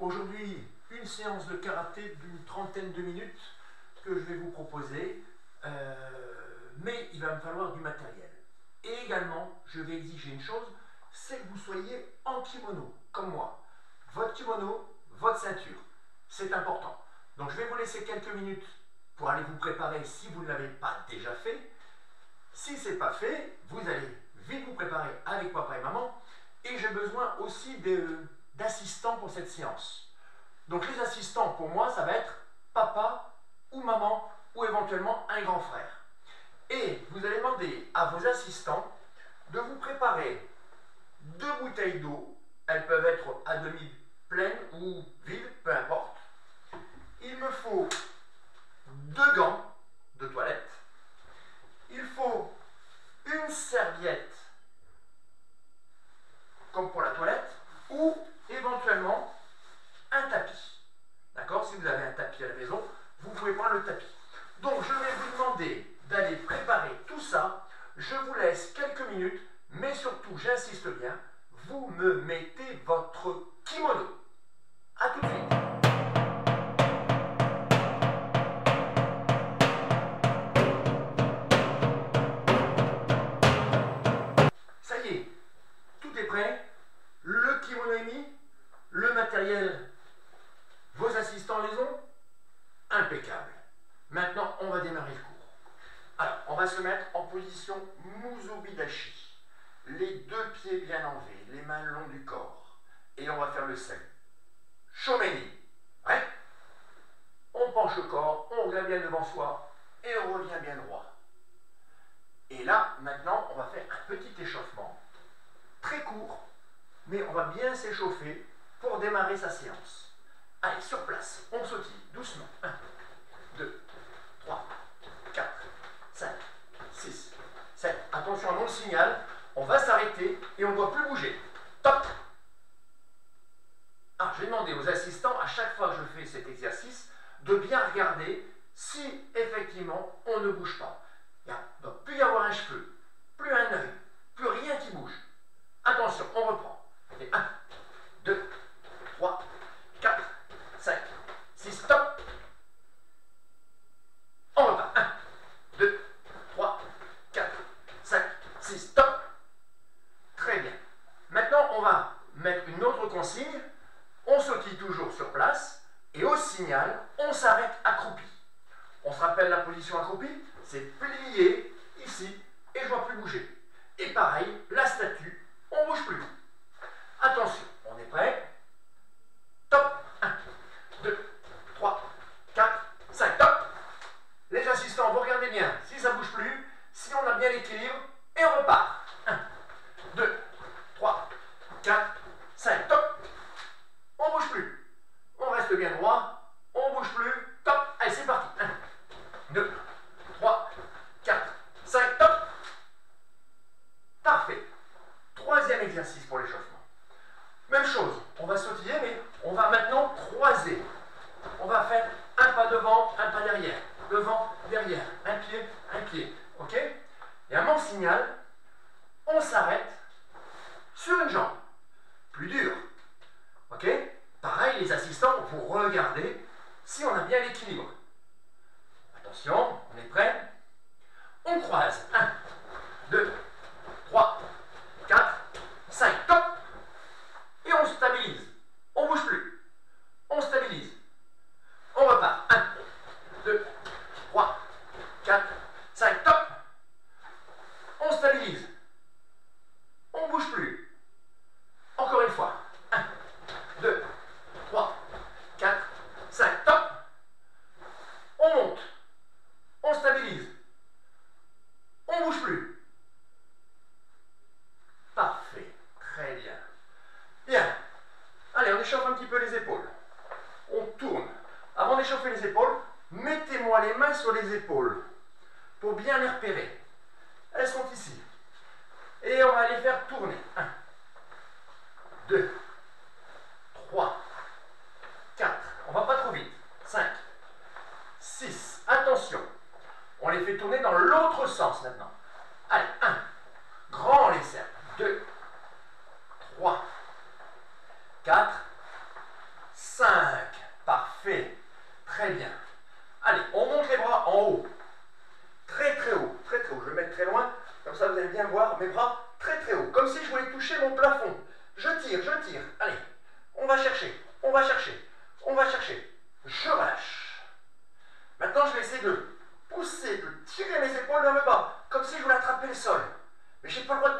Aujourd'hui, une séance de karaté d'une trentaine de minutes que je vais vous proposer, euh, mais il va me falloir du matériel. Et également, je vais exiger une chose, c'est que vous soyez en kimono, comme moi. Votre kimono, votre ceinture, c'est important. Donc je vais vous laisser quelques minutes pour aller vous préparer si vous ne l'avez pas déjà fait. Si ce n'est pas fait, vous allez vite vous préparer avec papa et maman. Et j'ai besoin aussi de, d'assistants pour cette séance. Donc les assistants, pour moi, ça va être papa ou maman ou éventuellement un grand frère. Et vous allez demander à vos assistants de vous préparer deux bouteilles d'eau. Elles peuvent être à demi pleines ou vides, peu importe. Il me faut deux gants de toilette. Il faut une serviette comme pour la toilette ou éventuellement un tapis. D'accord? Si vous avez un tapis à la maison, vous pouvez prendre le tapis. Donc je vais vous demander d'aller préparer tout ça. Je vous laisse quelques minutes, mais surtout, j'insiste bien, vous me mettez votre kimono.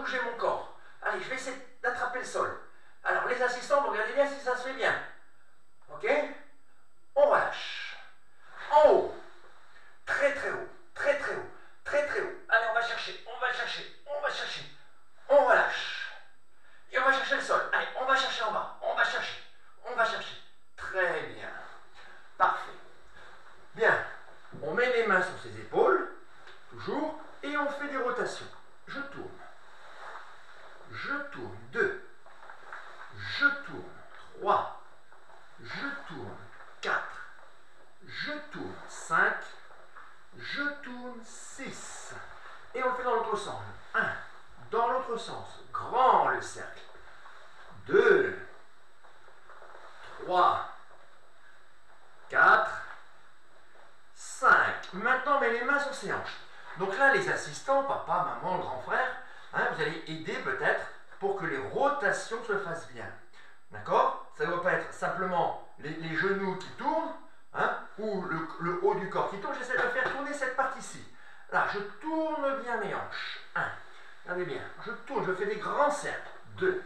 Bouger mon corps. Allez, je vais essayer d'attraper le sol. Alors, les assistants, regardez bien si ça se fait bien. Ok On relâche. En haut. Très très haut. Très très haut. Très très haut. Allez, on va chercher. On va chercher. On va chercher. On relâche. Et on va chercher le sol. Allez, on va chercher en bas. On va chercher. On va chercher. Très bien. Parfait. Bien. On met les mains sur ses épaules. Toujours. Et on fait des rotations. Je tourne. Je tourne. Deux. Je tourne. Trois. Je tourne. Quatre. Je tourne. Cinq. Je tourne. Six. Et on le fait dans l'autre sens. Un. Dans l'autre sens. Grand le cercle. Deux. Trois. Quatre. Cinq. Maintenant, on met les mains sur ses hanches. Donc là, les assistants, papa, maman, grand frère, hein, vous allez aider peut-être pour que les rotations se fassent bien. D'accord Ça ne doit pas être simplement les, genoux qui tournent hein, ou le, haut du corps qui tourne. J'essaie de faire tourner cette partie-ci. Là, je tourne bien mes hanches. Un. Regardez bien. Je tourne, je fais des grands cercles. Deux.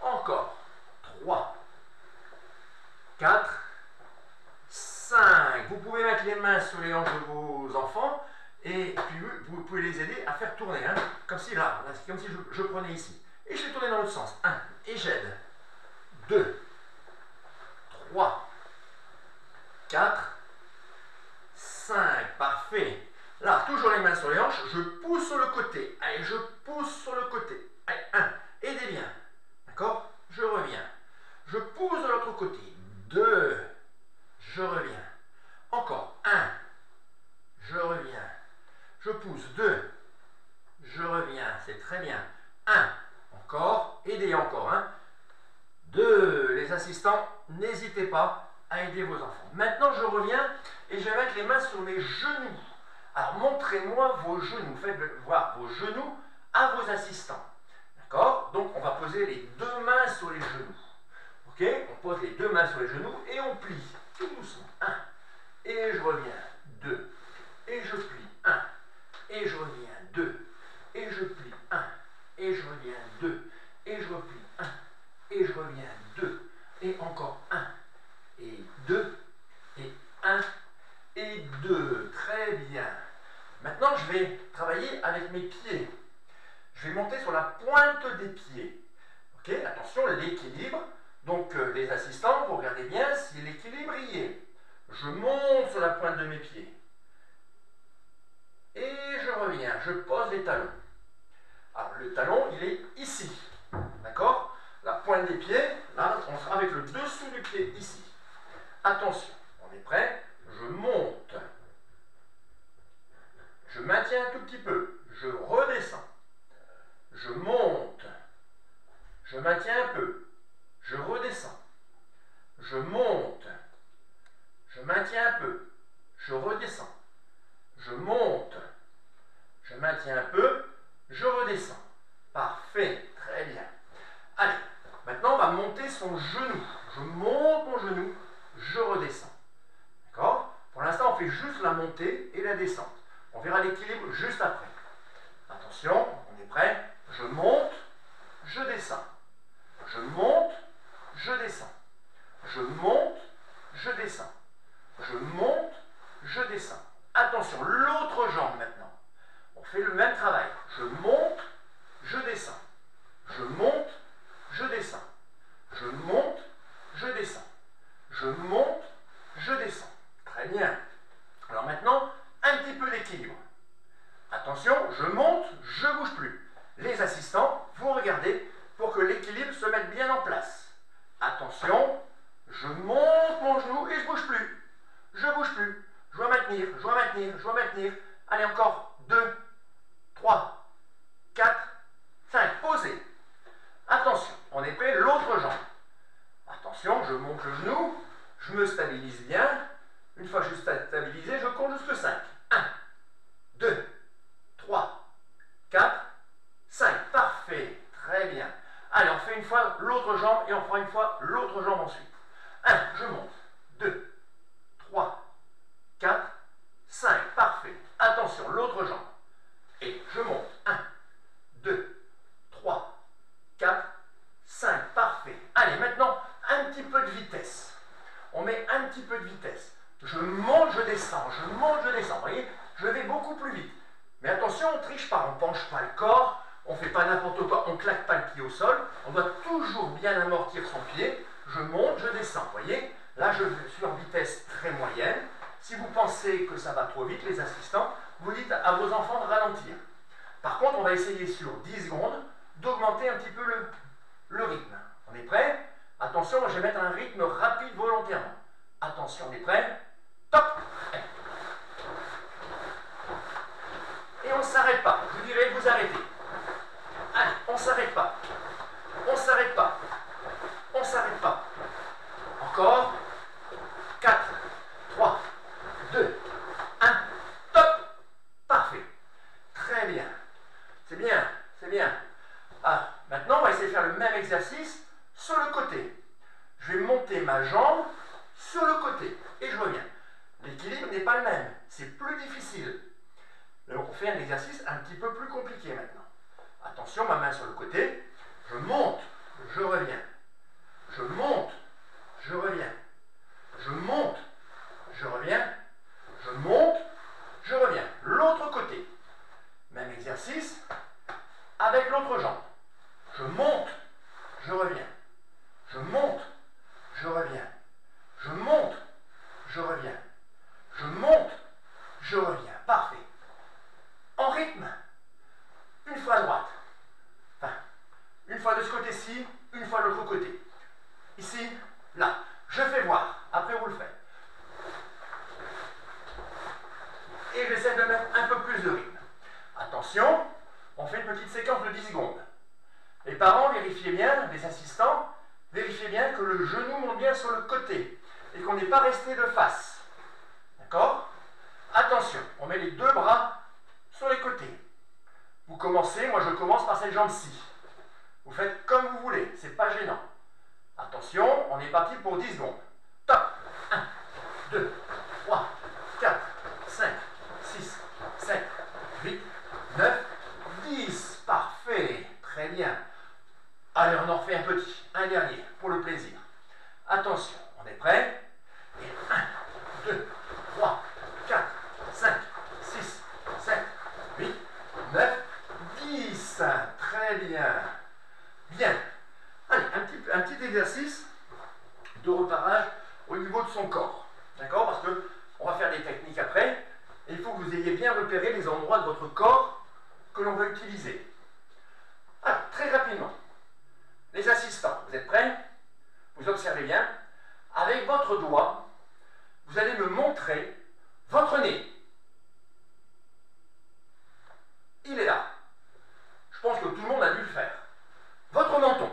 Encore. Trois. Quatre. Cinq. Vous pouvez mettre les mains sur les hanches de vos enfants et puis vous pouvez les aider à faire tourner, hein, comme si là, comme si je, prenais ici. Et je fais tourner dans l'autre sens. 1. Et j'aide. 2. 3. 4. 5. Parfait. Là, toujours les mains sur les hanches. Je pousse sur le côté. Allez, je pousse sur le côté. Allez, 1. Aidez bien. D'accord? Je reviens. Je pousse de l'autre côté. 2. Je reviens. Encore. 1. Je reviens. Je pousse. 2. Je reviens. C'est très bien. 1. Encore. Aidez encore. 1. 2. Les assistants, n'hésitez pas à aider vos enfants. Maintenant, je reviens et je vais mettre les mains sur mes genoux. Alors, montrez-moi vos genoux. Faites voir vos genoux à vos assistants. D'accord? Donc, on va poser les deux mains sur les genoux. Ok? On pose les deux mains sur les genoux et on plie. Tout doucement. 1. Et je reviens. 2. Et je plie. 1 et je reviens 2, et je plie 1, et je reviens 2, et je replie 1, et je reviens 2, et encore 1, et 2, et 1, et 2. Très bien. Maintenant, je vais travailler avec mes pieds. Je vais monter sur la pointe des pieds. Ok Attention, l'équilibre. Donc, euh, les assistants, vous regardez bien si l'équilibre y est. Je monte sur la pointe de mes pieds. Et je reviens, je pose les talons. Alors le talon, il est ici. D'accord? La pointe des pieds, là, on sera avec le dessous du pied ici. Attention, on est prêt? Je monte. Je maintiens un tout petit peu. Je redescends. Je monte. Je maintiens un peu. Je redescends. Je monte. Je maintiens un peu. Je redescends je monte, je maintiens un peu, je redescends. Parfait, très bien. Allez, maintenant on va monter son genou. Je monte mon genou, je redescends. D'accord? Pour l'instant, on fait juste la montée et la descente. On verra l'équilibre juste après. Attention, on est prêt Je monte, je descends. Je monte, je descends. Je monte, je descends. Je monte, je descends. Attention, l'autre jambe maintenant. On fait le même travail. Je monte, je descends. Je monte, je descends. Je monte, je descends. Je monte, je descends. Très bien. Alors maintenant, un petit peu d'équilibre. Attention, je monte, je bouge plus. Les assistants, vous regardez pour que l'équilibre se mette bien en place. Attention, je monte mon genou et je bouge plus. Je bouge plus. Je dois maintenir, je dois maintenir, je dois maintenir. Allez, encore 2, 3, 4, 5. Posez. Attention, on est prêt, l'autre jambe. Attention, je monte le genou, et on fera une fois l'autre jambe ensuite. 1, je monte. 2, 3, 4, 5. Parfait. Attention, l'autre jambe. Et je monte. 1, 2, 3, 4, 5. Parfait. Allez, maintenant, un petit peu de vitesse. On met un petit peu de vitesse. Je monte, je descends, je monte, je descends. Vous voyez, je vais beaucoup plus vite. Mais attention, on ne triche pas, on ne penche pas le corps, on ne fait pas n'importe quoi, on ne claque pas le pied au sol. On doit toujours bien amortir son pied. Je monte, je descends. Vous voyez, là, je suis en vitesse très moyenne. Si vous pensez que ça va trop vite, les assistants, vous dites à vos enfants de ralentir. Par contre, on va essayer sur 10 secondes d'augmenter un petit peu le, le rythme. On est prêt Attention, je vais mettre un rythme rapide volontairement. Attention, on est prêt Top Et on ne s'arrête pas. Je vous dirais de vous arrêter. Allez, on ne s'arrête pas. On ne s'arrête pas. On ne s'arrête pas. Encore. 4, 3, 2, 1. Top Parfait. Très bien. C'est bien, c'est bien. Ah, maintenant, on va essayer de faire le même exercice sur le côté. Je vais monter ma jambe sur le côté et je reviens. L'équilibre n'est pas le même, c'est plus difficile. Donc on fait un exercice un petit peu plus compliqué maintenant. Attention, ma main sur le côté, je monte, je reviens. Je monte, je reviens. Je monte, je reviens. Je monte, je reviens. L'autre côté. Même exercice avec l'autre jambe. Je monte, je reviens. Je monte, je reviens. Je monte, je reviens. Je monte, je reviens. Parfait. En rythme. Une fois à droite. Enfin, une fois de ce côté-ci, une fois de l'autre côté. Ici, là. Je fais voir. Après, vous le faites. Et j'essaie mettre un peu plus de rythme. Attention, on fait une petite séquence de 10 secondes. Les parents, vérifiez bien, les assistants, vérifiez bien que le genou monte bien sur le côté et qu'on n'est pas resté de face. D'accord? Attention, on met les deux bras sur les côtés. Vous commencez, moi je commence par cette jambe-ci. Vous faites comme vous voulez, c'est pas gênant. Attention, on est parti pour 10 secondes. Top 1, 2, 3, 4, 5, 6, 7, 8, 9, 10. Parfait, très bien. Allez, on en refait un petit, un dernier, pour le plaisir. Attention, on est prêt? Et 1, 2, 3, 4, 5, 6, 7, 8, 9, 10. Très bien. Bien. Allez, un petit, exercice de reparage au niveau de son corps. D'accord? Parce que on va faire des techniques après. Et il faut que vous ayez bien repéré les endroits de votre corps que l'on va utiliser. Alors, très rapidement. Les assistants, vous êtes prêts? Vous observez bien. Avec votre doigt, vous allez me montrer votre nez. Il est là. Je pense que tout le monde a dû le faire. Votre menton.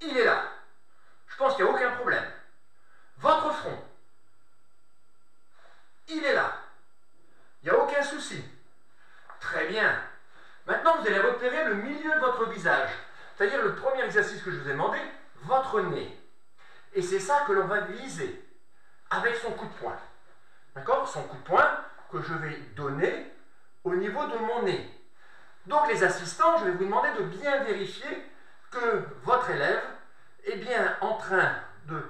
Il est là. Je pense qu'il n'y a aucun problème. Votre front. Il est là. Il n'y a aucun souci. Très bien. Maintenant, vous allez repérer le milieu de votre visage. C'est-à-dire le premier exercice que je vous ai demandé, votre nez. Et c'est ça que l'on va viser avec son coup de poing. D'accord? Son coup de poing que je vais donner au niveau de mon nez. Donc les assistants, je vais vous demander de bien vérifier que votre élève est bien en train de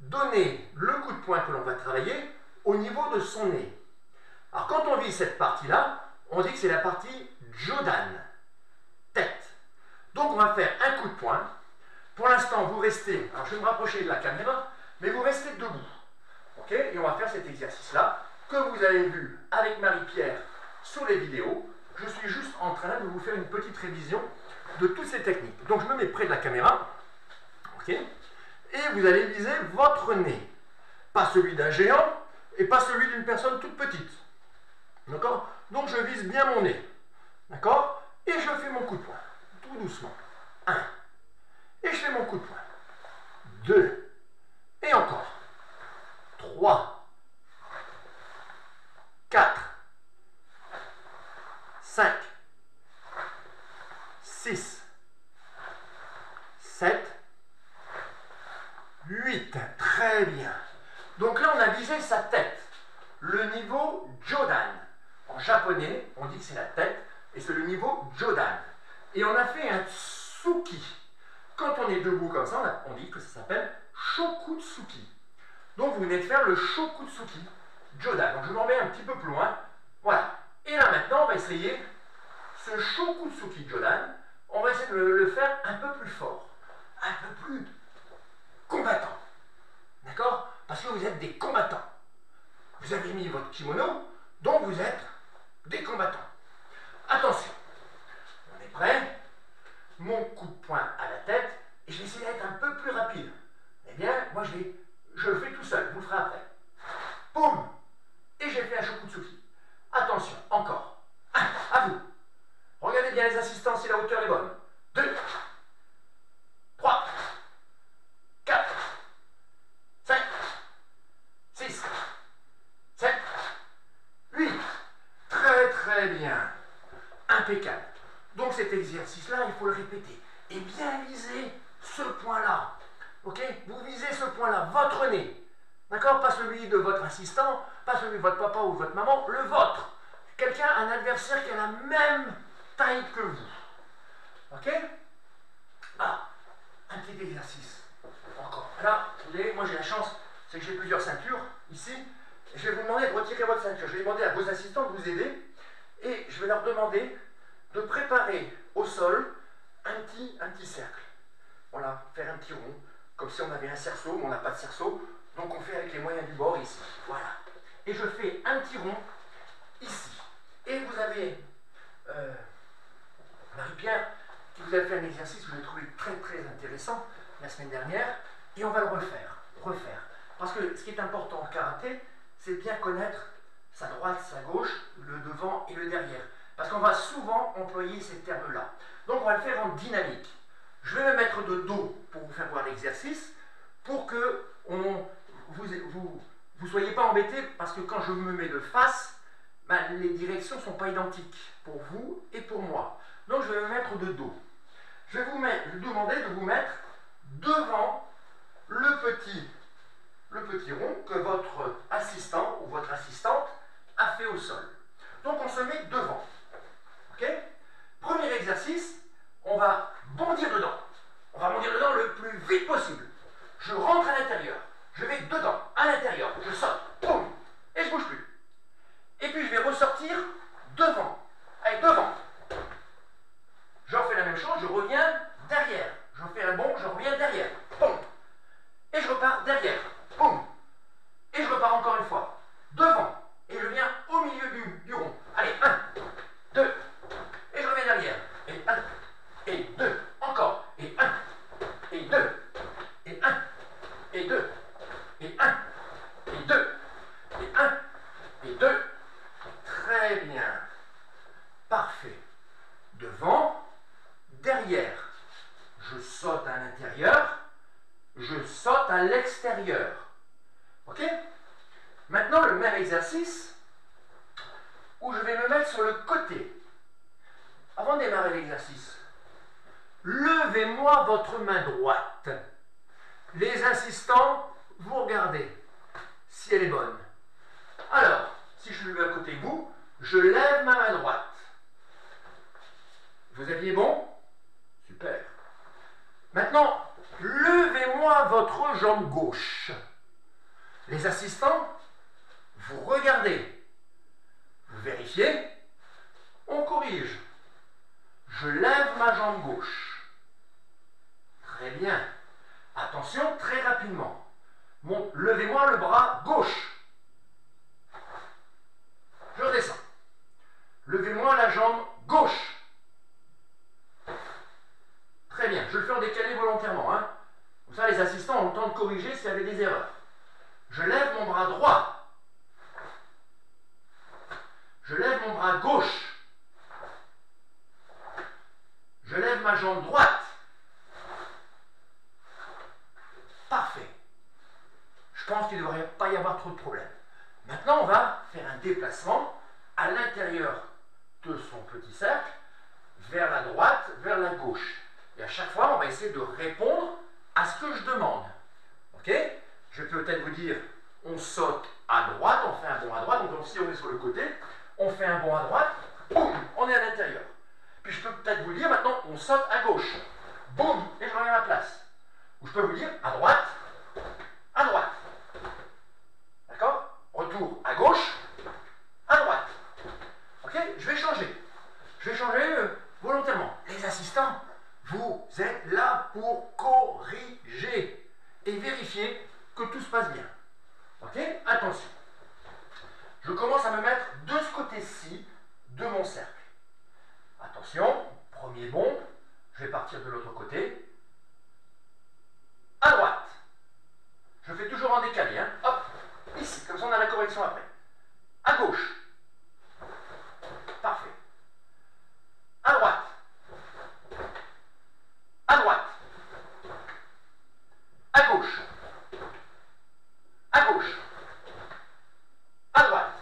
donner le coup de poing que l'on va travailler au niveau de son nez. Alors quand on vise cette partie-là, on dit que c'est la partie Jodan, tête. Donc on va faire un coup de poing. Pour l'instant, vous restez, alors je vais me rapprocher de la caméra, mais vous restez debout. Ok Et on va faire cet exercice-là que vous avez vu avec Marie-Pierre sur les vidéos. Je suis juste en train de vous faire une petite révision de toutes ces techniques. Donc je me mets près de la caméra. Ok Et vous allez viser votre nez. Pas celui d'un géant et pas celui d'une personne toute petite. D'accord? Donc je vise bien mon nez. D'accord? Et je fais mon coup de poing. Tout doucement. 1. Et je fais mon coup de poing. 2. Et encore. 3. 4. 5. 6. 7. Sa tête, le niveau Jodan. En japonais, on dit que c'est la tête, et c'est le niveau Jodan. Et on a fait un tsuki. Quand on est debout comme ça, on dit que ça s'appelle Shokutsuki. Donc vous venez de faire le Shokutsuki Jodan. Donc je m'en mets un petit peu plus loin. Voilà. Et là maintenant, on va essayer ce Shokutsuki Jodan. On va essayer de le faire un peu plus fort, un peu plus combattant. D'accord Que vous êtes des combattants. Vous avez mis votre kimono, donc vous êtes des combattants. Attention, on est prêt Mon coup de poing à la tête, et je vais essayer d'être un peu plus rapide. Eh bien, moi je, je le fais tout seul, vous le ferez après. Boum Et j'ai fait un shokutsuki. Attention, encore. Un, à vous. Regardez bien les assistants si la hauteur est bonne. Deux, trois, quatre, cinq, six, sept, huit. Très très bien. Impeccable. Donc cet exercice-là, il faut le répéter. Et bien viser ce point-là. Ok Vous visez ce point-là, votre nez. D'accord? Pas celui de votre assistant, pas celui de votre papa ou de votre maman, le vôtre. Quelqu'un, un adversaire qui a la même taille que vous. Ok? Ah, un petit exercice. Encore. Là, vous voyez, moi j'ai la chance, c'est que j'ai plusieurs ceintures ici. Je vais vous demander de retirer votre ceinture. Je vais demander à vos assistants de vous aider. Et je vais leur demander de préparer au sol un petit, un petit cercle. Voilà, faire un petit rond, comme si on avait un cerceau, mais on n'a pas de cerceau. Donc on fait avec les moyens du bord ici. Voilà. Et je fais un petit rond ici. Et vous avez euh, Marie-Pierre qui vous a fait un exercice je l'ai trouvé très très intéressant la semaine dernière. Et on va le refaire. Refaire. Parce que ce qui est important en karaté, c'est bien connaître sa droite, sa gauche, le devant et le derrière. Parce qu'on va souvent employer ces termes-là. Donc on va le faire en dynamique. Je vais me mettre de dos pour vous faire voir l'exercice, pour que vous ne soyez pas embêtés, parce que quand je me mets de face, ben, les directions ne sont pas identiques pour vous et pour moi. Donc je vais me mettre de dos. Je vais vous demander de vous mettre devant le petit rond que votre assistant ou votre assistante a fait au sol. Donc on se met devant. Ok Premier exercice, on va bondir dedans. On va bondir dedans le plus vite possible. Je rentre à l'intérieur. Je vais dedans, à l'intérieur. Je saute. Boum Et je bouge plus. Et puis je vais ressortir devant. Allez, devant. J'en fais la même chose, je reviens derrière. Je fais un bond, je reviens derrière. Boum. Et je repars derrière. Boum. Et je repars encore une fois. Devant. Et je viens au milieu du, du rond. Allez, un, deux. Et je reviens derrière. Et un, et deux. Encore. Et un, et deux. Et un, et deux. Et un, et deux. Et un, et deux. Très bien. Parfait. Devant, derrière. Je saute à l'intérieur, je saute à l'extérieur. OK Maintenant, le même exercice où je vais me mettre sur le côté. Avant de démarrer l'exercice, levez-moi votre main droite. Les assistants, vous regardez si elle est bonne. Alors, si je suis à côté de vous, je lève ma main droite. Vous aviez bon Super. Maintenant, levez-moi votre jambe gauche. Les assistants, vous regardez, vous vérifiez, on corrige. Je lève ma jambe gauche. Très bien. Attention, très rapidement. Levez-moi le bras gauche. Je redescends. Levez-moi la jambe gauche. Très bien. Je le fais en décalé volontairement. Hein. Comme ça, les assistants ont le temps de corriger s'il y avait des erreurs. Je lève mon bras droit. Je lève mon bras gauche. Je lève ma jambe droite. Parfait. Je pense qu'il ne devrait pas y avoir trop de problèmes. Maintenant, on va faire un déplacement à l'intérieur de son petit cercle, vers la droite, vers la gauche. Et à chaque fois, on va essayer de répondre à ce que je demande. Ok? Je peux peut-être vous dire, on saute à droite, on fait un bond à droite. Donc si on est sur le côté, on fait un bond à droite, boum, on est à l'intérieur. Puis je peux peut-être vous dire maintenant, on saute à gauche. Boum, et je reviens à ma place. Ou je peux vous dire à droite, à droite. D'accord? Retour à gauche, à droite. Ok? Je vais changer. Je vais changer euh, volontairement. Les assistants, vous êtes là pour corriger et vérifier que tout se passe bien. Ok? Attention. Je commence à me mettre de ce côté-ci de mon cercle. Attention, premier bond, je vais partir de l'autre côté. À droite. Je fais toujours en décalé. Hein. Hop, ici, comme ça on a la correction après. À gauche. Parfait. À droite. À droite. À gauche. À gauche. À droite.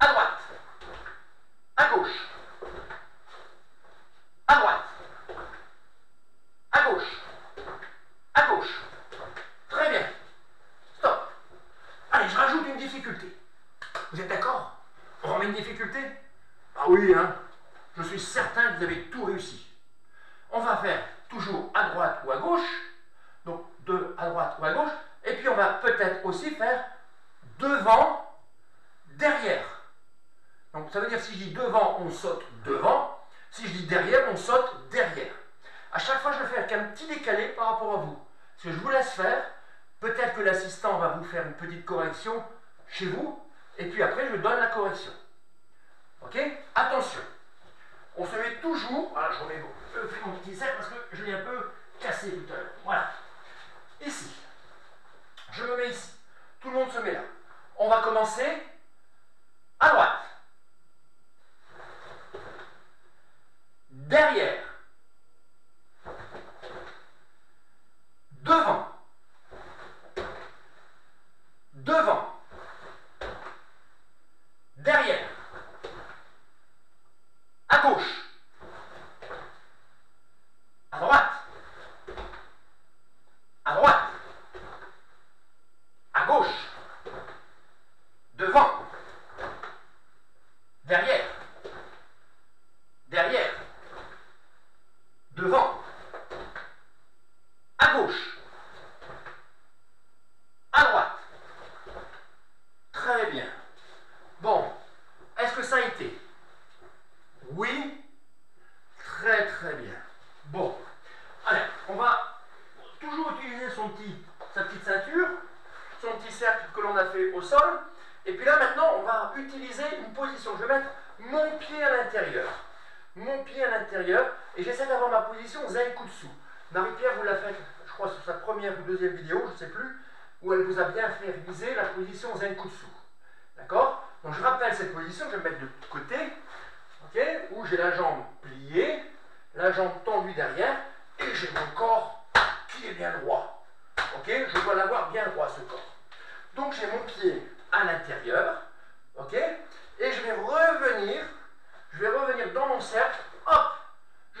À droite. À gauche. À droite. À gauche. À gauche. Très bien. Stop. Allez, je rajoute une difficulté. Vous êtes d'accord On remet une difficulté Ah oui, hein Je suis certain que vous avez tout réussi. On va faire toujours à droite ou à gauche. Donc, de à droite ou à gauche. Et puis, on va peut-être aussi faire devant, derrière. Donc, ça veut dire si je dis devant, on saute devant. Si je dis derrière, on saute derrière. À chaque fois, je vais faire qu'un petit décalé par rapport à vous. Ce que je vous laisse faire, peut-être que l'assistant va vous faire une petite correction chez vous, et puis après, je donne la correction. Ok? Attention. On se met toujours. Voilà, je remets mon petit set parce que je l'ai un peu cassé tout à l'heure. Voilà. Ici. Je me mets ici. Tout le monde se met là. On va commencer à droite. Derrière. Devant. Derrière. Pied à l'intérieur. Et j'essaie d'avoir ma position dessous. Marie-Pierre vous l'a fait, je crois, sur sa première ou deuxième vidéo, je ne sais plus, où elle vous a bien fait réviser la position dessous. D'accord? Donc je rappelle cette position, je vais me mettre de côté, ok? Où j'ai la jambe pliée, la jambe tendue derrière, et j'ai mon corps qui est bien droit. Ok? Je dois l'avoir bien droit, ce corps. Donc j'ai mon pied à l'intérieur, ok? Et je vais revenir, je vais revenir dans mon cercle,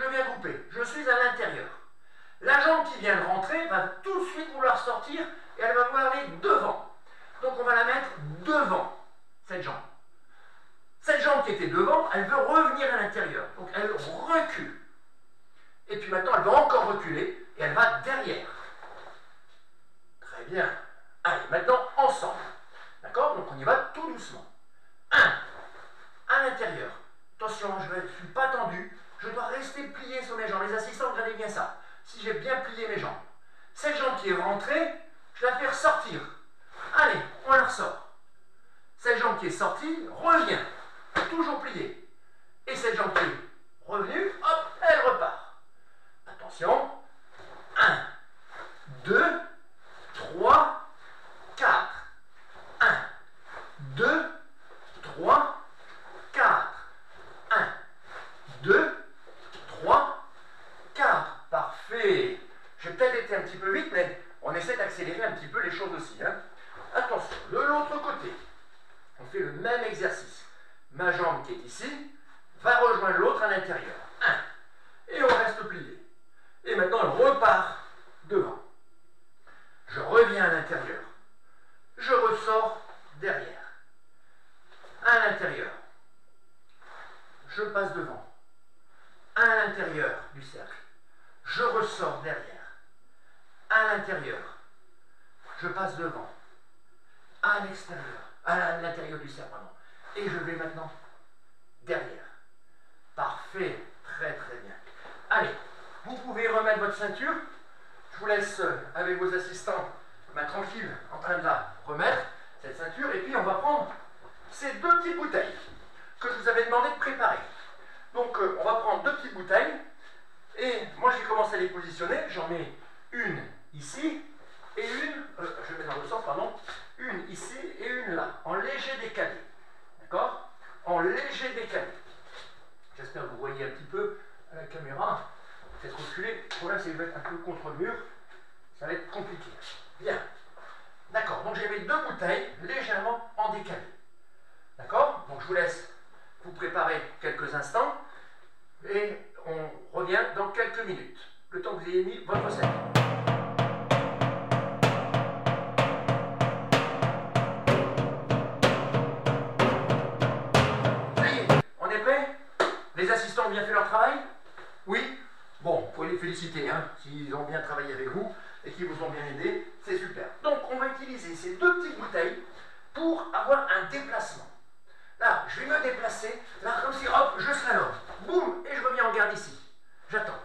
viens couper, je suis à l'intérieur. La jambe qui vient de rentrer va tout de suite vouloir sortir et elle va vouloir aller devant. Donc on va la mettre devant cette jambe. Cette jambe qui était devant, elle veut revenir à l'intérieur. Donc elle recule. Et puis maintenant, elle va encore reculer et elle va derrière. Très bien. Allez, maintenant, ensemble. D'accord? Donc on y va tout doucement. 1. À l'intérieur. Attention, je ne suis pas tendu. Je dois rester plié sur mes jambes. Les assistants, regardez bien ça. Si j'ai bien plié mes jambes. Cette jambe qui est rentrée, je la fais ressortir. Allez, on la ressort. Cette jambe qui est sortie revient, toujours pliée. Et cette jambe qui est revenue, hop, elle repart. Attention. 1, 2, 3, 4. 1, 2, 3, 4. 1, 2, 3, 4. Parfait. J'ai peut-être été un petit peu vite, mais on essaie d'accélérer un petit peu les choses aussi. Hein. Attention, de l'autre côté, on fait le même exercice. Ma jambe qui est ici va rejoindre l'autre à l'intérieur. 1. Et on reste plié. Et maintenant, elle repart devant. Je reviens à l'intérieur. l'intérieur. Je passe devant. À l'intérieur du cercle. Je ressors derrière. À l'intérieur. Je passe devant. À l'extérieur. À l'intérieur du cercle, pardon. Et je vais maintenant derrière. Parfait. Très très bien. Allez, vous pouvez remettre votre ceinture. Je vous laisse euh, avec vos assistants ben, tranquille en train de la remettre, cette ceinture. Et puis on va prendre ces deux petites bouteilles que je vous avais demandé de préparer. Donc euh, on va prendre deux petites bouteilles. Et moi j'ai commencé à les positionner. J'en mets une ici et une, euh, je mets dans le sens, pardon, une ici et une là, en léger décalé. D'accord En léger décalé. J'espère que vous voyez un petit peu à la Faites reculer. Le problème, c'est que je vais être un peu contre le mur. Ça va être compliqué. Bien. D'accord. Donc, j'ai mis deux bouteilles légèrement en décalé. D'accord Donc, je vous laisse vous préparer quelques instants. Et on revient dans quelques minutes. Le temps que vous ayez mis votre recette. Les assistants ont bien fait leur travail? Oui? Bon, pouvez les féliciter, hein, s'ils ont bien travaillé avec vous et qu'ils vous ont bien aidé, c'est super. Donc, on va utiliser ces deux petites bouteilles pour avoir un déplacement. Là, je vais me déplacer, là, comme si, hop, je slalom. Boum, et je reviens en garde ici. J'attends.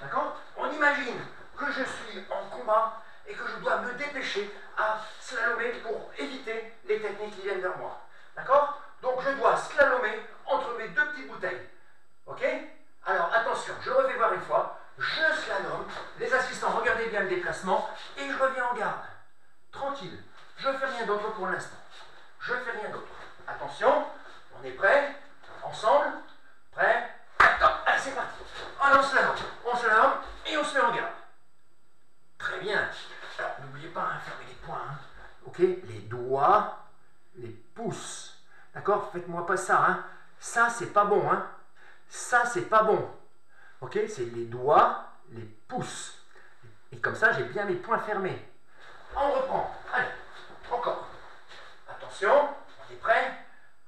D'accord? On imagine que je suis en combat et que je dois me dépêcher à slalomer pour éviter les techniques qui viennent vers moi. D'accord? Donc, je dois slalomer entre mes deux petites bouteilles. Ok? Alors attention, je refais voir une fois. Je slalom. Les assistants, regardez bien le déplacement. Et je reviens en garde. Tranquille. Je ne fais rien d'autre pour l'instant. Je ne fais rien d'autre. Attention, on est prêt Ensemble? Prêt Allez, c'est parti. Allez, on slalom. On slalom et on se met en garde. Très bien. Alors, n'oubliez pas, hein, fermer les poings. Hein. Ok Les doigts, les pouces. D'accord? Faites-moi pas ça. Hein. Ça, c'est pas bon. Hein ça, c'est pas bon. Ok C'est les doigts, les pouces. Et comme ça, j'ai bien mes poings fermés. On reprend. Allez, encore. Attention, on est prêt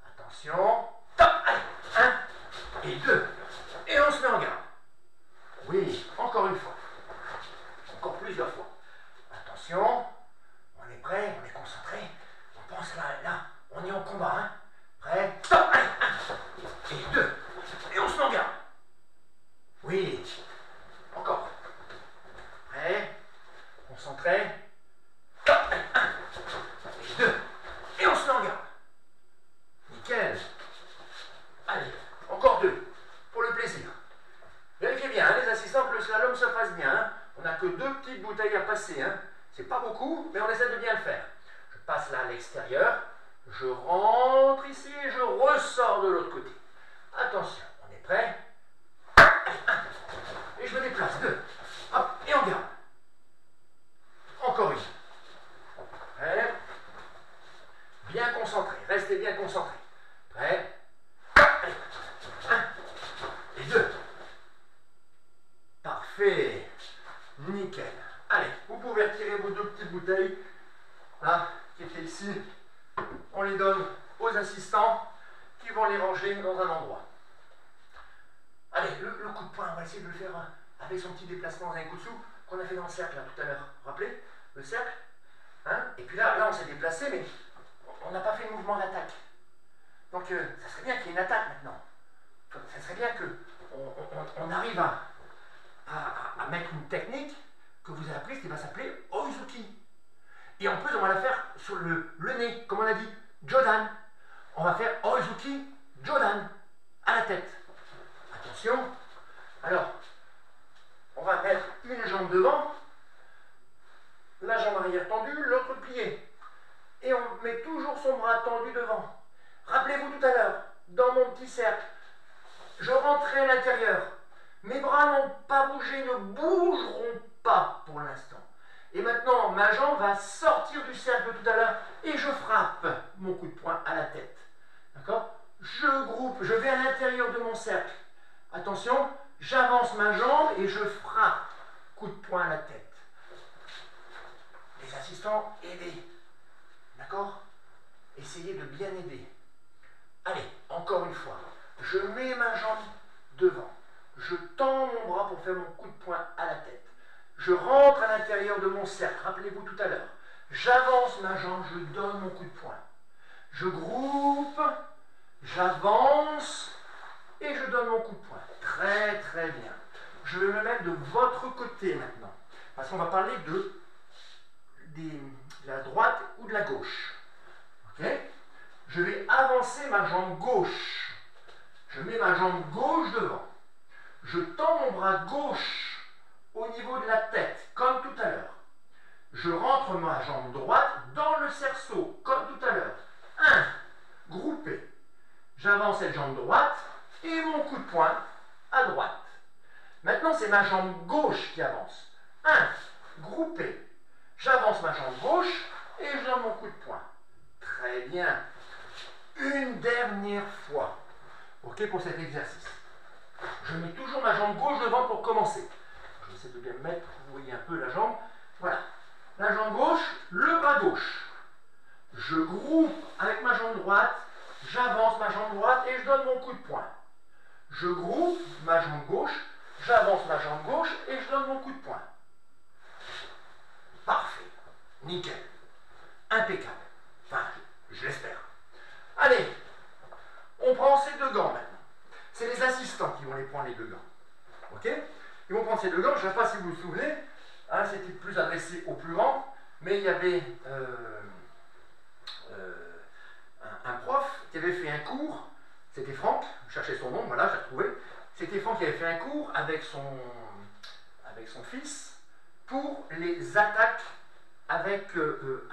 Attention. Top Allez, un et deux. Et on se met en garde. Oui, encore une fois. Encore plusieurs fois. Attention, on est prêt, on est concentré. On pense là, là, on est en combat. Hein Prêt Top Allez, un et deux. Et on se met en garde. Oui. Encore. Prêt. Concentré. Un. Et deux. Et on se met en garde. Nickel. Allez, encore deux. Pour le plaisir. Vérifiez bien, hein, les assistants, que le slalom se fasse bien. Hein. On n'a que deux petites bouteilles à passer. Hein. C'est pas beaucoup, mais on essaie de bien le faire. Je passe là à l'extérieur. Je rentre ici et je ressors de l'autre côté. Attention. Prêt? Et je me déplace. Deux. Hop, et on garde. Encore une. Prêt? Bien concentré. Restez bien concentré. Prêt? Un. Et deux. Parfait. Nickel. Vos deux petites bouteilles. Là, qui étaient ici. On les donne aux assistants qui vont les ranger dans un endroit. Allez, le, coup de poing, on va essayer de le faire hein, avec son petit déplacement dans un coup de sou qu'on a fait dans le cercle là, tout à l'heure. Rappelez Le cercle hein Et puis là, là on s'est déplacé, mais on n'a pas fait le mouvement d'attaque. Donc, euh, ça serait bien qu'il y ait une attaque maintenant. Ça serait bien qu'on on, arrive à, mettre une technique que vous avez apprise qui va s'appeler Oizuki. Et en plus, on va la faire sur le, nez, comme on a dit, Jodan. On va faire Oizuki, Jodan, à la tête. Attention. Alors, on va mettre une jambe devant, la jambe arrière tendue, l'autre pliée. Et on met toujours son bras tendu devant. Rappelez-vous tout à l'heure, dans mon petit cercle, je rentrais à l'intérieur. Mes bras n'ont pas bougé, ne bougeront pas pour l'instant. Et maintenant, ma jambe va sortir du cercle tout à l'heure et je frappe mon coup de poing à la tête. D'accord? Je groupe, je vais à l'intérieur de mon cercle. Attention, j'avance ma jambe et je frappe. Coup de poing à la tête. Les assistants, aidez. D'accord? Essayez de bien aider. Allez, Encore une fois, je mets ma jambe devant. Je tends mon bras pour faire mon coup de poing à la tête. Je rentre à l'intérieur de mon cercle. Rappelez-vous tout à l'heure. J'avance ma jambe, je donne mon coup de poing. Je groupe, j'avance et je donne mon coup de poing. Très très bien. Je vais me mettre de votre côté maintenant. Parce qu'on va parler de, la droite ou de la gauche. Ok? Je vais avancer ma jambe gauche. Je mets ma jambe gauche devant. Je tends mon bras gauche au niveau de la tête, comme tout à l'heure. Je rentre ma jambe droite dans le cerceau, comme tout à l'heure. 1. Groupé. J'avance cette jambe droite et mon coup de poing à droite. Maintenant, c'est ma jambe gauche qui avance. 1. Groupé. J'avance ma jambe gauche et je donne mon coup de poing. Très bien. Une dernière fois. OK pour cet exercice. Je mets toujours ma jambe gauche devant pour commencer. J'essaie de bien mettre, vous voyez un peu la jambe. Voilà. La jambe gauche, le bras gauche. Je groupe avec ma jambe droite, j'avance ma jambe droite et je donne mon coup de poing. Je groupe ma jambe gauche, j'avance ma jambe gauche et je donne mon coup de poing. Parfait. Nickel. Impeccable. Enfin, je, l'espère. Allez, on prend ces deux gants maintenant. C'est les assistants qui vont les prendre les deux gants. Ok Ils vont prendre ces deux gants, je ne sais pas si vous vous souvenez, hein, c'était plus adressé aux plus grands, mais il y avait euh, euh, un, prof qui avait fait un cours, c'était Franck, je cherchais son nom, voilà, j'ai retrouvé. C'était Franck qui avait fait un cours avec son, avec son fils pour les attaques avec euh,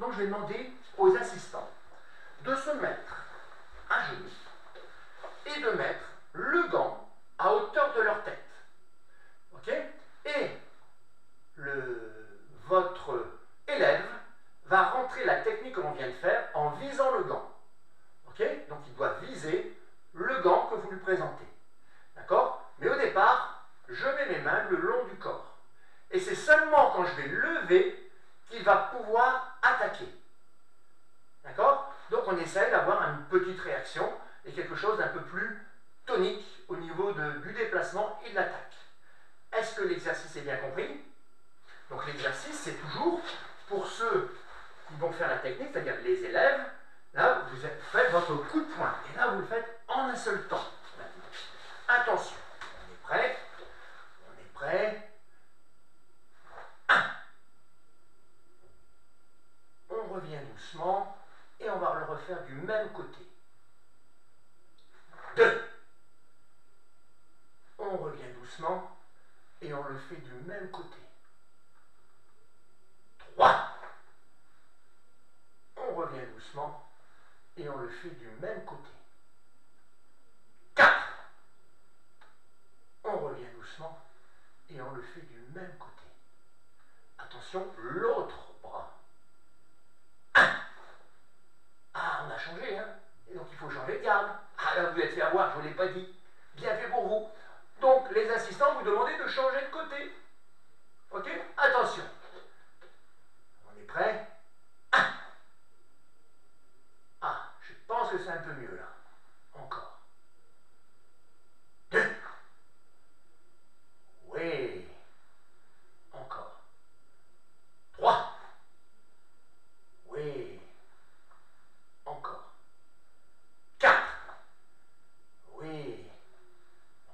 Donc je vais demander assistants de se mettre à genoux et de mettre le gant à hauteur de leur tête. OK Et le, votre élève va rentrer la technique que l'on vient de faire en visant le gant. OK Donc il doit viser le gant que vous lui présentez. D'accord Mais au départ, je mets mes mains le long du corps. Et c'est seulement quand je vais lever qu'il va pouvoir attaquer. D'accord Donc on essaie d'avoir une petite réaction et quelque chose d'un peu plus tonique au niveau du déplacement et de l'attaque. Est-ce que l'exercice est bien compris Donc l'exercice, c'est toujours pour ceux qui vont faire la technique, c'est-à-dire les élèves, là, vous faites votre coup de poing. Et là, le faites en un seul temps. Attention, on est prêt On est prêt 1. On revient doucement et on va le refaire du même côté. 2. On revient doucement et on le fait du même côté. 3. On revient doucement et on le fait du même côté. 4. On revient doucement et on le fait du même côté. Attention, l'autre bras. 1. Ah, on a changé, hein Et donc il faut changer de garde. Ah là, vous êtes fait avoir, je ne vous l'ai pas dit. Bien fait pour vous. Donc, les assistants vous demandez de changer de côté. Ok Attention. On est prêt Ah, je pense que c'est un peu mieux là. Encore. Deux. Oui. Encore. Trois. Oui. Encore. Quatre. Oui.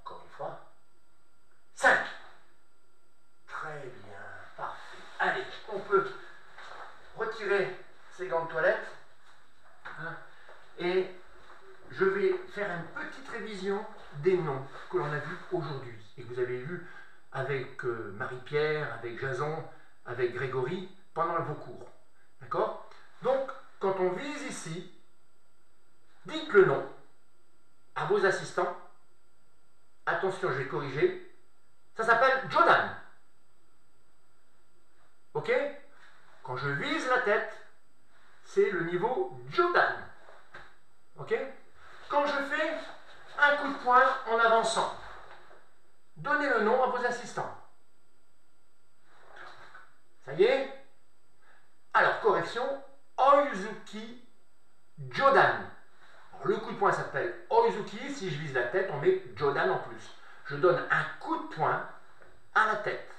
Encore une fois. Cinq. Très bien. Parfait. Allez, on peut retirer ces gants de toilette. Hein, et je vais faire une petite révision des noms que l'on a vus aujourd'hui et que vous avez vus avec euh, Marie-Pierre, avec Jason, avec Grégory pendant vos cours. D'accord? Donc, quand on vise ici, dites le nom à vos assistants. Attention, je vais corriger. Ça s'appelle Jordan. Ok? Quand je vise la tête, c'est le niveau Jordan. Ok? Quand je fais un coup de poing en avançant, donnez le nom à vos assistants. Ça y est Alors, correction, Oyuzuki Jodan. le coup de poing s'appelle Oizuki. Si je vise la tête, on met Jodan en plus. Je donne un coup de poing à la tête.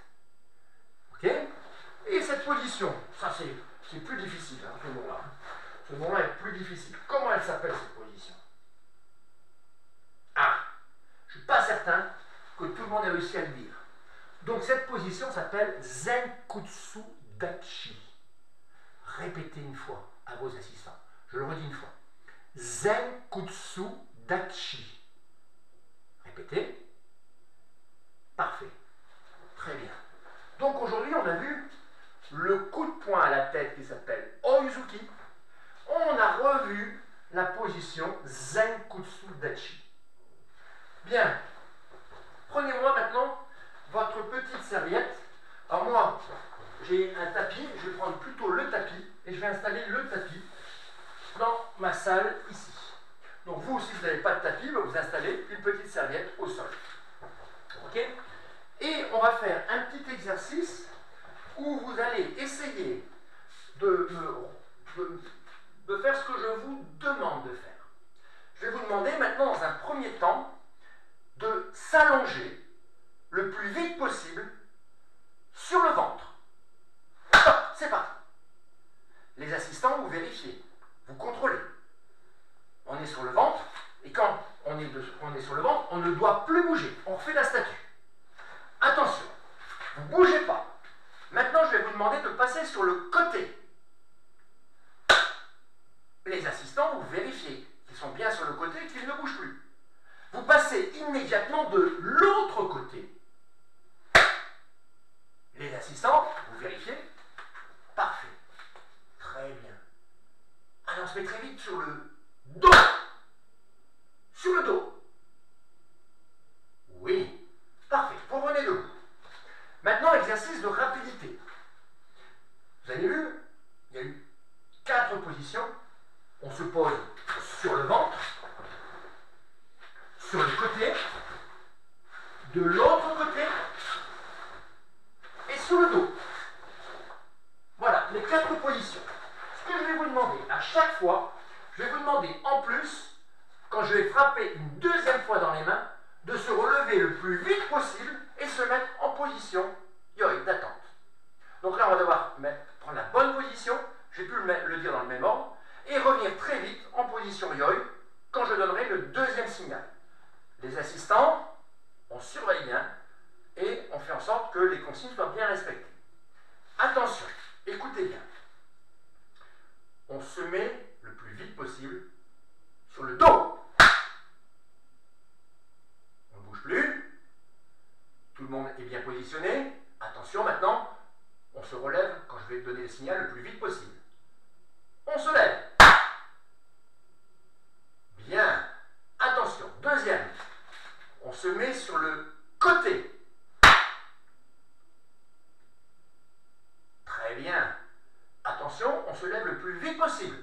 Ok Et cette position, ça c'est plus difficile, hein, ce mot-là. Ce mot-là est plus difficile. Comment elle s'appelle cette position Ah Je ne suis pas que tout le monde ait réussi à le dire. Donc cette position s'appelle Zenkutsu Dachi. Répétez une fois à vos assistants. Je le redis une fois. Zenkutsu Dachi. Répétez. Parfait. Très bien. Donc aujourd'hui, on a vu le coup de poing à la tête qui s'appelle Oizuki. On a revu la position Zenkutsu Dachi. Bien. Prenez-moi maintenant votre petite serviette. Alors moi, j'ai un tapis, je vais prendre plutôt le tapis et je vais installer le tapis dans ma salle ici. Donc vous, si vous n'avez pas de tapis, vous installez une petite serviette au sol. Ok Et on va faire un petit exercice où vous allez essayer de, de faire ce que je vous demande de faire. Je vais vous demander maintenant, dans un premier temps, de s'allonger le plus vite possible sur le ventre. c'est parti. Les assistants, vous vérifiez, vous contrôlez. On est sur le ventre, et quand on est, on est sur le ventre, on ne doit plus bouger. On refait la statue. Attention, vous ne bougez pas. Maintenant, je vais vous demander de passer sur le côté. Les assistants, vous vérifiez qu'ils sont bien sur le côté et qu'ils ne bougent plus. Vous passez immédiatement de l'autre côté les assistants, vous vérifiez Parfait. Très bien. Alors on se met très vite sur le dos. Sur le dos. Oui. Parfait. Vous revenez debout. Maintenant, exercice de rapidité. Vous avez vu Il y a eu quatre positions. On se pose sur le ventre, sur le côté, de l'autre côté sur le dos. Voilà, les quatre positions. Ce que je vais vous demander à chaque fois, je vais vous demander en plus, quand je vais frapper une deuxième fois dans les mains, de se relever le plus vite possible et se mettre en position yoi d'attente. Donc là, on va devoir prendre la bonne position, j'ai pu le, le, dire dans le même ordre, et revenir très vite en position yoi quand je donnerai le deuxième signal. Les assistants, on surveille bien, et on fait en sorte que les consignes soient bien respectées. Attention, écoutez bien. On se met le plus vite possible sur le dos. On ne bouge plus. Tout le monde est bien positionné. Attention maintenant, on se relève quand je vais donner le signal le plus vite possible. On se lève. Bien. Attention. Deuxième. On se met sur le côté. bien. Attention, on se lève le plus vite possible.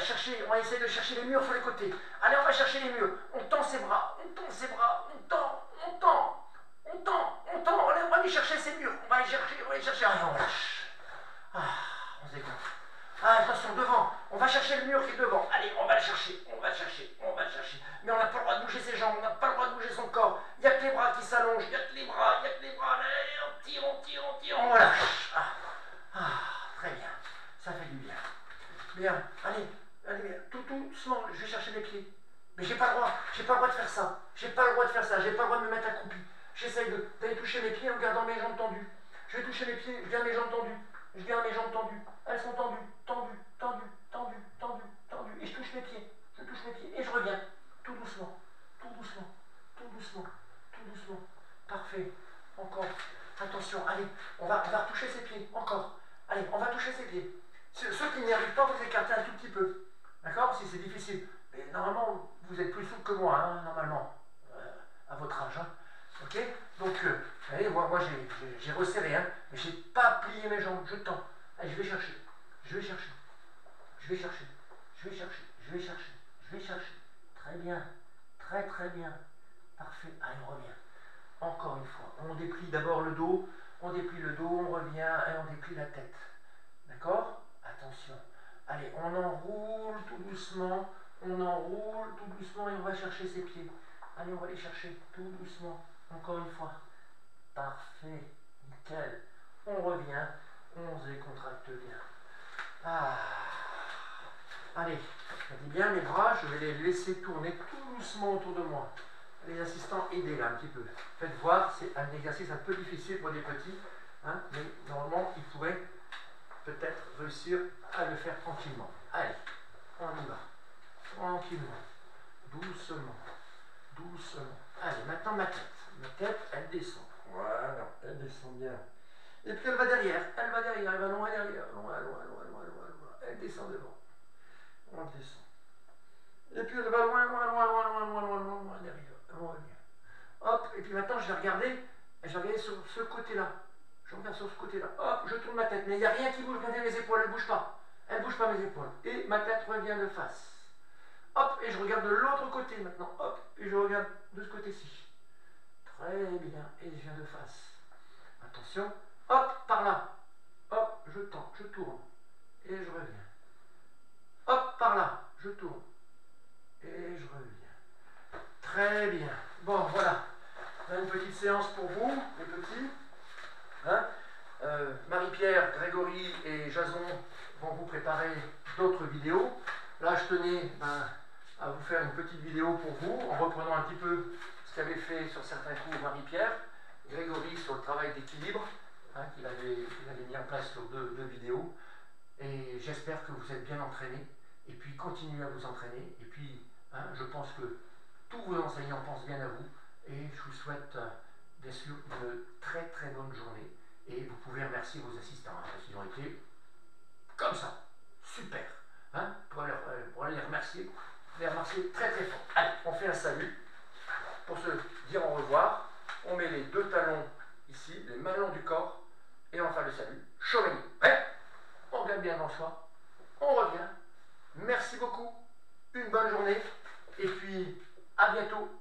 Chercher, on va essayer de chercher les murs sur les côtés. Allez, on va chercher les murs. On tend ses bras, on tend ses bras, on tend, on tend, on tend, on tend. Allez, on va aller chercher ces murs. On va aller chercher, on va aller chercher. Allez, on lâche. Ah, on se décompte. Ah, attention, devant. On va chercher le mur qui est devant. Allez, on va le chercher, on va le chercher, on va le chercher. Mais on n'a pas le droit bouger ses jambes, on n'a pas le droit de bouger son corps. Il n'y a que les bras qui s'allongent, il n'y a que les bras, il n'y a que les bras. Allez, on tire, on tire, on tire, on relâche. Ah, ah, très bien, ça fait du bien. Bien, allez, tout doucement, je vais chercher mes pieds. Mais j'ai pas le droit, j'ai pas le droit de faire ça. J'ai pas le droit de faire ça, j'ai pas le droit de me mettre accroupi. J'essaye d'aller toucher mes pieds en gardant mes jambes tendues. Je vais toucher mes pieds, je garde mes jambes tendues. Je garde mes jambes tendues. Elles sont tendues, tendues, tendues, tendues, tendues, tendues. Et je touche mes pieds. Je touche mes pieds. Et je reviens. Tout doucement. Tout doucement. Tout doucement. Tout doucement. Parfait. Encore. Attention. Allez. On va, on va ses pieds. Encore. Allez, on va toucher ses pieds. Ceux qui n'y arrivent pas, vous écartez un tout petit peu. D'accord Si c'est difficile. Mais normalement, vous êtes plus souple que moi, hein, normalement. Euh, à votre âge. Hein. Ok? Donc, euh, vous voyez, moi, j'ai resserré, hein, mais j'ai pas plié mes jambes. Je tends. Allez, je vais chercher. Je vais chercher. Je vais chercher. Je vais chercher. Je vais chercher. Je vais chercher. Très bien. Très très bien. Parfait. Allez, on revient. Encore une fois. On déplie d'abord le dos. On déplie le dos, on revient et on déplie la tête. D'accord? Attention. Allez, on enroule tout doucement. On enroule tout doucement et on va chercher ses pieds. Allez, on va les chercher tout doucement. Encore une fois. Parfait. Nickel. On revient. On se décontracte bien. Ah. Allez, dis bien mes bras, je vais les laisser tourner tout doucement autour de moi. Les assistants, aidez-la un petit peu. Faites voir, c'est un exercice un peu difficile pour des petits, hein, mais normalement, ils pourraient peut-être réussir à le faire tranquillement. Allez, on y va. Tranquillement. Doucement. Doucement. Allez, maintenant ma tête. Ma tête, elle descend. Voilà, elle descend bien. Et puis elle va derrière, elle va derrière, elle va loin derrière, loin, loin, loin, loin, loin, loin. Elle descend devant. On descend. Et puis elle va loin, loin, loin, loin, loin, loin, loin, loin, loin derrière. On revient. Hop, et puis maintenant je vais regarder, je vais regarder sur ce côté-là. Je regarde sur ce côté-là. Hop, je tourne ma tête. Mais il n'y a rien qui bouge. Regardez mes épaules, elles ne bougent pas. Elles ne bougent pas mes épaules. Et ma tête revient de face. Hop, et je regarde de l'autre côté maintenant. Hop, et je regarde de ce côté-ci. Très bien. Et je viens de face. Attention. Hop, par là. Hop, je tends, je tourne. Et je reviens. Hop, par là. Je tourne. Et je reviens. Très bien. Bon, voilà. Une petite séance pour vous, les petits. Euh, Marie-Pierre, Grégory et Jason vont vous préparer d'autres vidéos. Là, je tenais ben, à vous faire une petite vidéo pour vous, en reprenant un petit peu ce qu'avait fait sur certains cours Marie-Pierre, Grégory sur le travail d'équilibre, hein, qu'il avait, mis en place sur deux, vidéos. Et j'espère que vous êtes bien entraînés, et puis continuez à vous entraîner. Et puis, hein, je pense que tous vos enseignants pensent bien à vous, et je vous souhaite euh, bien sûr une très très bonne journée. Et vous pouvez remercier vos assistants, hein, qu'ils ont été comme ça, super. Hein, pour, les remercier les remercier très très fort. Allez, on fait un salut pour se dire au revoir. On met les deux talons ici, les mains du corps, et on fait le salut. Chauvigny. On gagne bien dans soi. On revient. Merci beaucoup. Une bonne journée. Et puis, à bientôt